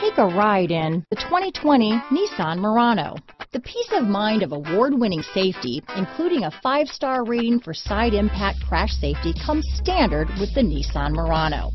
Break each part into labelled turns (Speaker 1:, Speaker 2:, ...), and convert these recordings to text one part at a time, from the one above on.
Speaker 1: Take a ride in the 2020 Nissan Murano. The peace of mind of award-winning safety, including a five-star rating for side impact crash safety, comes standard with the Nissan Murano.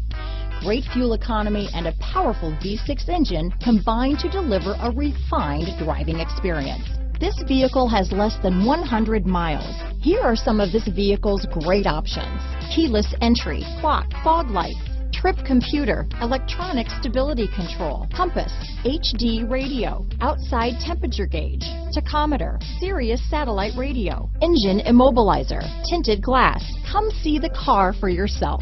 Speaker 1: Great fuel economy and a powerful V6 engine combine to deliver a refined driving experience. This vehicle has less than 100 miles. Here are some of this vehicle's great options. Keyless entry, clock, fog lights, trip computer, electronic stability control, compass, HD radio, outside temperature gauge, tachometer, Sirius satellite radio, engine immobilizer, tinted glass. Come see the car for yourself.